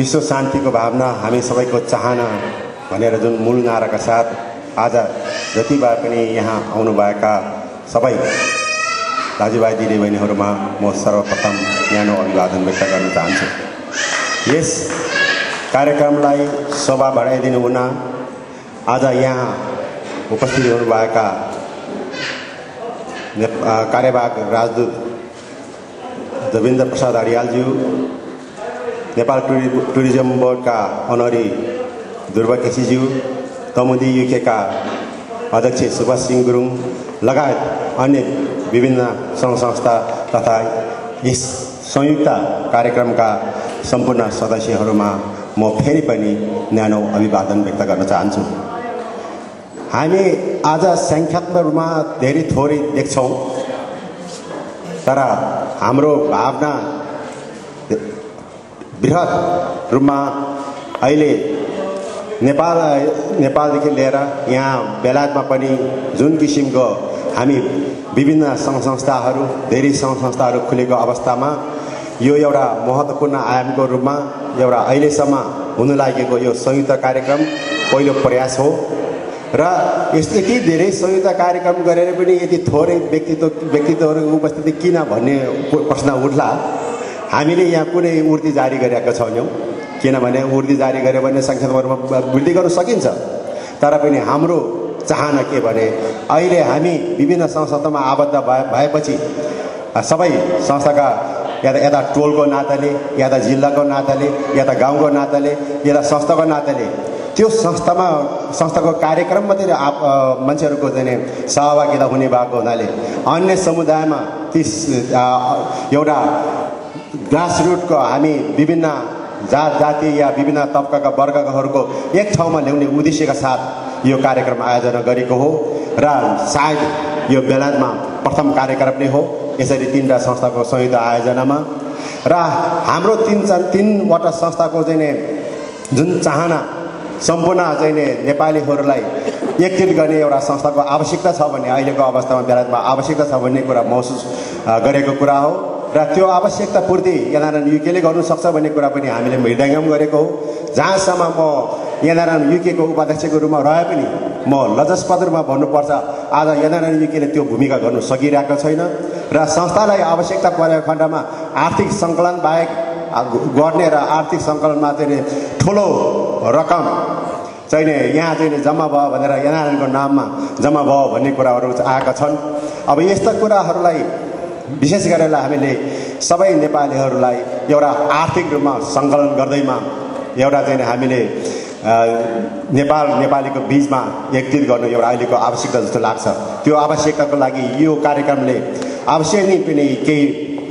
विश्व शान्तिको भावना हामी सबैको चाहना भनेर जुन मूल नाराका साथ आज जति भए पनि यहाँ आउनुभएका सबै दाजुभाइ दिदीबहिनीहरूमा म सर्वप्रथम न्यानो अभिवादन व्यक्त गर्न चाहन्छु। यस कार्यक्रमलाई शोभा बढाइदिनु हुन आज यहाँ उपस्थित हुनुभएका कार्यवाहक राजदूत देवेन्द्र प्रसाद अरियालज्यू नेपाल टुरि टुरिज्म बोर्डका अनरी ध्रुव केसीज्यू तमुदी युकेका अध्यक्ष सुभाष सिंह गुरुङ लगायत अन्य विभिन्न सङ्घ संस्था तथा यस संयुक्त कार्यक्रमका सम्पूर्ण सदस्यहरूमा म फेरि पनि न्यानो अभिवादन व्यक्त गर्न चाहन्छु। हामी आज सङ्ख्यात्मक रूपमा धेरै थोरै देख्छौँ तर हाम्रो भावना बृहत रूपमा अहिले नेपाल नेपालदेखि लिएर यहाँ बेलायतमा पनि जुन किसिमको हामी विभिन्न सङ्घ संस्थाहरू धेरै सङ्घ संस्थाहरू खुलेको अवस्थामा यो एउटा महत्त्वपूर्ण आयामको रूपमा एउटा अहिलेसम्म हुन लागेको यो संयुक्त कार्यक्रम पहिलो प्रयास हो। र यस्तो यति धेरै संयुक्त कार्यक्रम गरेर पनि यति थोरै व्यक्तित्व व्यक्तित्वहरूको उपस्थिति किन भन्ने प्रश्न उठ्ला हामीले यहाँ कुनै उर्दी जारी गरेका छैनौँ। किनभने उर्दी जारी गऱ्यो भने सङ्ख्यात्मकमा वृद्धि गर्न सकिन्छ। तर पनि हाम्रो चाहना के भने अहिले हामी विभिन्न संस्थामा आबद्ध भए भएपछि सबै संस्थाका या त यता टोलको नाताले या त जिल्लाको नाताले या त गाउँको नाताले या त संस्थाको नाताले त्यो संस्थामा संस्थाको कार्यक्रम मात्रै आप मान्छेहरूको चाहिँ सहभागिता हुने भएको हुनाले अन्य समुदायमा ती एउटा ग्रासरुटको हामी विभिन्न जात जाति या विभिन्न तबकाका वर्गहरूको एक ठाउँमा ल्याउने उद्देश्यका साथ यो कार्यक्रम आयोजना गरेको हो र सायद यो बेलायतमा प्रथम कार्यक्रम नै हो यसरी तिनवटा संस्थाको संयुक्त आयोजनामा। र हाम्रो तिन तिनवटा संस्थाको चाहिँ जुन चाहना सम्पूर्ण चाहिँ नेपालीहरूलाई एकजुट गर्ने एउटा संस्थाको आवश्यकता छ भन्ने अहिलेको अवस्थामा बेलायतमा आवश्यकता छ भन्ने कुरा महसुस गरेको कुरा हो। र त्यो आवश्यकता पूर्ति एनआरएन युकेले गर्नुसक्छ भन्ने कुरा पनि हामीले मृदङ्गम गरेको हो। जहाँसम्म म एनआरएन युकेको उपाध्यक्षको रूपमा रहे पनि म लजस्पद रूपमा भन्नुपर्छ आज एनआरएन युकेले त्यो भूमिका गर्नु सकिरहेको छैन र संस्थालाई आवश्यकता परेको खण्डमा आर्थिक सङ्कलन बाहेक गर्ने र आर्थिक सङ्कलनमा चाहिँ ठुलो रकम चाहिँ यहाँ चाहिँ जम्मा भयो भनेर एनआरएनको नाममा जम्मा भयो भन्ने कुराहरू आएका छन्। अब यस्ता कुराहरूलाई विशेष गरेर हामीले सबै नेपालीहरूलाई एउटा आर्थिक रूपमा सङ्कलन गर्दैमा एउटा चाहिँ हामीले नेपाल नेपालीको बिचमा एकत्रित गर्नु एउटा अहिलेको आवश्यकता जस्तो लाग्छ। त्यो आवश्यकताको लागि यो कार्यक्रमले अवश्य नै पनि केही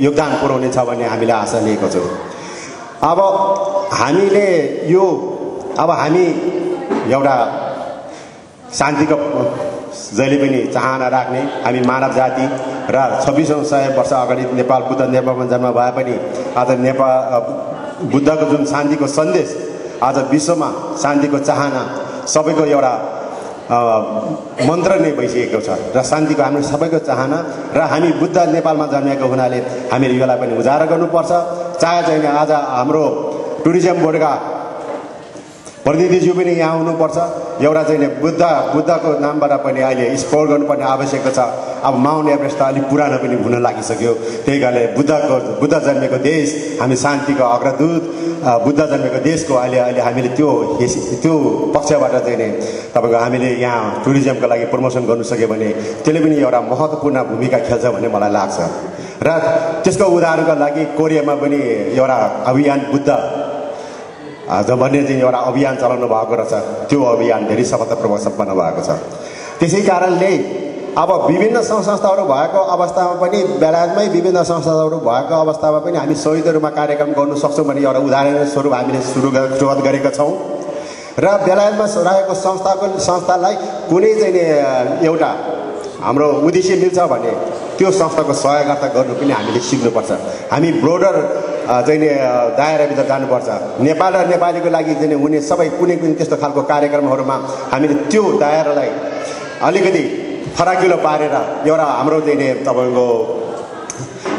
योगदान पुर्याउनेछ भन्ने हामीले आशा लिएको छौँ। अब हामीले यो अब हामी एउटा शान्तिको जहिले पनि चाहना राख्ने हामी मानव जाति र छब्बिसौँ सय वर्ष अगाडि नेपाल बुद्ध नेपालमा जन्म भए पनि आज नेपाल बुद्धको जुन शान्तिको सन्देश आज विश्वमा शान्तिको चाहना सबैको एउटा मन्त्र नै भइसकेको छ र शान्तिको हाम्रो सबैको चाहना र हामी बुद्ध नेपालमा जन्मेको हुनाले हामीले यसलाई पनि उजागर गर्नुपर्छ। चाहे चाहिँ आज हाम्रो टुरिज्म बोर्डका प्रतिनिधिज्यू पनि यहाँ हुनुपर्छ। एउटा चाहिँ बुद्ध बुद्धको नामबाट पनि अहिले एक्सप्लोर गर्नुपर्ने आवश्यकता छ। अब माउन्ट एभरेस्ट त अलिक पुरानो पनि हुन लागिसक्यो। त्यही कारणले बुद्धको बुद्ध जन्मेको देश हामी शान्तिको अग्रदूत बुद्ध जन्मेको देशको अहिले अहिले हामीले त्यो त्यो पक्षबाट चाहिँ तपाईँको हामीले यहाँ टुरिज्मको लागि प्रमोसन गर्नु सक्यो भने त्यसले पनि एउटा महत्त्वपूर्ण भूमिका खेल्छ भन्ने मलाई लाग्छ। र त्यसको उदाहरणको लागि कोरियामा पनि एउटा अभियान बुद्ध भन्ने चाहिँ एउटा अभियान चलाउनु भएको रहेछ त्यो अभियान धेरै सफलतापूर्वक सम्पन्न भएको छ। त्यसै कारणले अब विभिन्न सङ्घ संस्थाहरू भएको अवस्थामा पनि बेलायतमै विभिन्न संस्थाहरू भएको अवस्थामा पनि हामी संयुक्त रूपमा कार्यक्रम गर्नु सक्छौँ भने एउटा उदाहरण स्वरूप हामीले सुरु सुरुवात गरेका छौँ। र बेलायतमा रहेको संस्थाको संस्थालाई कुनै चाहिँ एउटा हाम्रो उद्देश्य मिल्छ भने त्यो संस्थाको सहयोगता गर्नु पनि हामीले सिक्नुपर्छ। हामी ब्रोडर चाहिँ दायराभित्र जानुपर्छ। नेपाल र नेपालीको लागि चाहिँ हुने सबै कुनै कुनै त्यस्तो खालको कार्यक्रमहरूमा हामीले त्यो दायरालाई अलिकति फराकिलो पारेर एउटा हाम्रो चाहिँ तपाईँको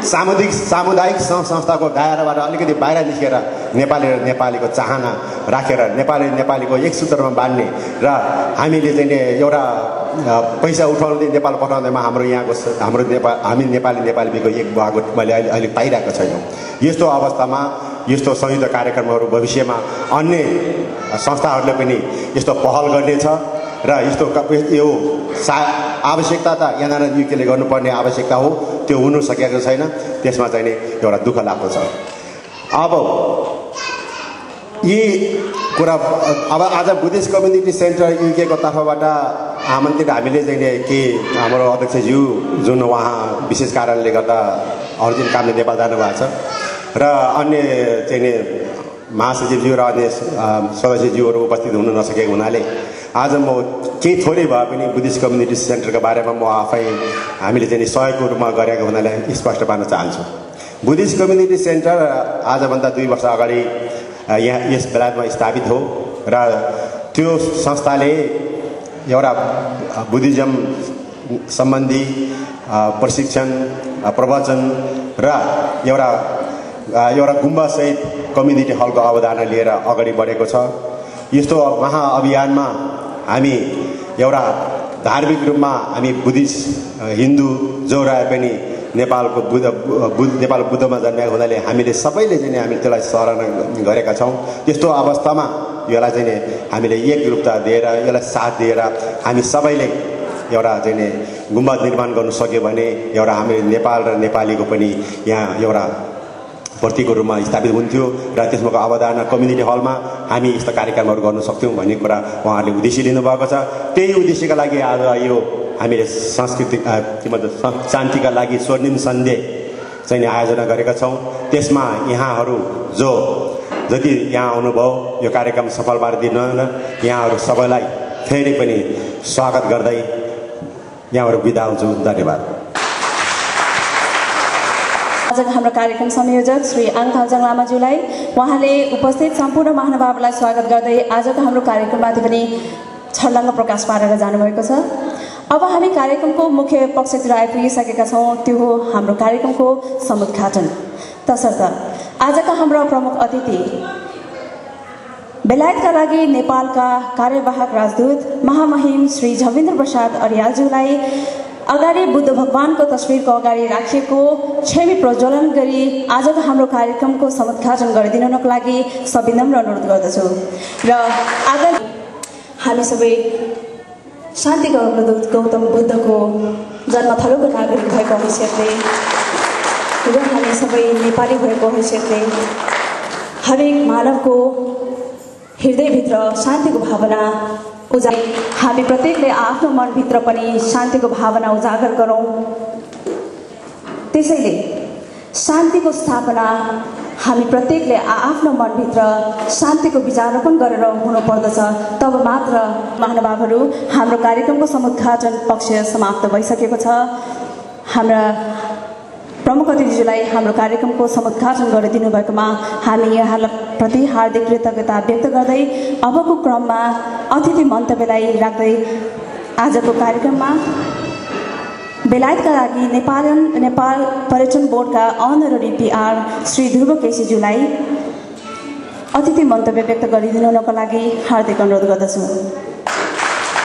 सामुदायिक सामुदायिक संस्थाको दायराबाट अलिकति बाहिर निस्केर नेपाली र नेपालीको चाहना राखेर नेपाली नेपालीको एक सूत्रमा बाँध्ने र हामीले चाहिँ नि एउटा पैसा उठाउँदै नेपाल पठाउँदैमा हाम्रो यहाँको हाम्रो नेपाल हामी नेपाली नेपाली बिको एक भएको मैले अहिले अहिले पाइरहेको छैनौँ। यस्तो अवस्थामा यस्तो संयुक्त कार्यक्रमहरू भविष्यमा अन्य संस्थाहरूले पनि यस्तो पहल गर्नेछ र यस्तो यो सा आवश्यकता त एनआरएन युकेले गर्नुपर्ने आवश्यकता हो त्यो हुनु सकेको छैन। त्यसमा चाहिँ नि एउटा दुःख लाग्दो छ। अब यी कुरा अब आज बुद्धिस्ट कम्युनिटी सेन्टर युकेको तर्फबाट आमन्त्रित हामीले चाहिँ के हाम्रो अध्यक्षज्यू जुन उहाँ विशेष कारणले गर्दा अर्जुन कामले नेपाल जानुभएको छ। र अन्य चाहिँ महासचिवज्यू र अन्य सदस्यज्यूहरू उपस्थित हुन नसकेको हुनाले आज म केही थोरै भए पनि बुद्धिस्ट कम्युनिटी सेन्टरको बारेमा म आफै हामीले चाहिँ सहयोगको रूपमा गरेको हुनाले स्पष्ट पार्न चाहन्छु। बुद्धिस्ट कम्युनिटी सेन्टर आजभन्दा दुई वर्ष अगाडि यहाँ यस बेलायतमा स्थापित हो। र त्यो संस्थाले एउटा बुद्धिज्म सम्बन्धी प्रशिक्षण प्रवचन र एउटा एउटा गुम्बासहित कम्युनिटी हलको अवधारणा लिएर अगाडि बढेको छ। यस्तो महाअभियानमा हामी एउटा धार्मिक रूपमा हामी बुद्धिस्ट हिन्दू जो रहे पनि नेपालको बुद्ध बुद्ध नेपाल बुद्धमा जन्मेको हुनाले हामीले सबैले चाहिँ हामी त्यसलाई सराहना गरेका छौँ। त्यस्तो अवस्थामा यसलाई चाहिँ हामीले एक रूपता दिएर यसलाई साथ दिएर हामी सबैले एउटा चाहिँ नि गुम्बा निर्माण गर्नु सक्यो भने एउटा हामीले नेपाल र नेपालीको पनि यहाँ एउटा भर्तीको रूपमा स्थापित हुन्थ्यो र त्यसमा अवधारणा कम्युनिटी हलमा हामी यस्ता कार्यक्रमहरू गर्न सक्थ्यौँ भन्ने कुरा उहाँहरूले उद्देश्य लिनुभएको छ। त्यही उद्देश्यका लागि आज यो हामीले सांस्कृतिक के भन्छ शान्तिका लागि स्वर्णिम सन्देह चाहिँ आयोजना गरेका छौँ। त्यसमा यहाँहरू जो जति यहाँ आउनुभयो यो कार्यक्रम सफल पारिदिनु यहाँहरू सबैलाई फेरि पनि स्वागत गर्दै यहाँहरू बिदा हुन्छु। धन्यवाद। आजको हाम्रो कार्यक्रम संयोजक श्री आङथाउजङ लामाज्यूलाई उहाँले उपस्थित सम्पूर्ण महानुभावलाई स्वागत गर्दै आजको हाम्रो कार्यक्रममाथि पनि छर्लङ्ग प्रकाश पारेर जानुभएको छ। अब हामी कार्यक्रमको मुख्य पक्षतिर आइपुगिसकेका छौँ त्यो हो हाम्रो कार्यक्रमको समुद्घाटन। तसर्थ आजका हाम्रो प्रमुख अतिथि। बेलायतका लागि नेपालका कार्यवाहक राजदूत महामहिम श्री झविन्द्र प्रसाद अरियालज्यूलाई अगाडि बुद्ध भगवानको तस्विरको अगाडि राखिएको छेमी प्रज्वलन गरी आजको हाम्रो कार्यक्रमको समुद्घाटन गरिदिनुको लागि सविनम्र अनुरोध गर्दछु। र आज हामी सबै शान्ति गौतम बुद्धको जन्मथलोको नागरिक भएको हैसियतले र हामी सबै नेपाली भएको हैसियतले हरेक मानवको हृदयभित्र शान्तिको भावना उजा हामी प्रत्येकले आफ्नो मनभित्र पनि शान्तिको भावना उजागर गरौँ। त्यसैले शान्तिको स्थापना हामी प्रत्येकले आफ्नो मनभित्र शान्तिको विचारोपण गरेर हुनुपर्दछ। तब मात्र महानुभावहरू हाम्रो कार्यक्रमको समुद्घाटन पक्ष समाप्त भइसकेको छ। हाम्रा प्रमुख अतिथिज्यूलाई हाम्रो कार्यक्रमको समुद्घाटन गरिदिनु भएकोमा हामी यहाँलाई प्रति हार्दिक कृतज्ञता व्यक्त गर्दै अबको क्रममा अतिथि मन्तव्यलाई राख्दै आजको कार्यक्रममा बेलायतका लागि नेपाल नेपाल पर्यटन बोर्डका अनररी पिआर श्री ध्रुव केसीज्यूलाई अतिथि मन्तव्य व्यक्त गरिदिनुको लागि हार्दिक अनुरोध गर्दछु।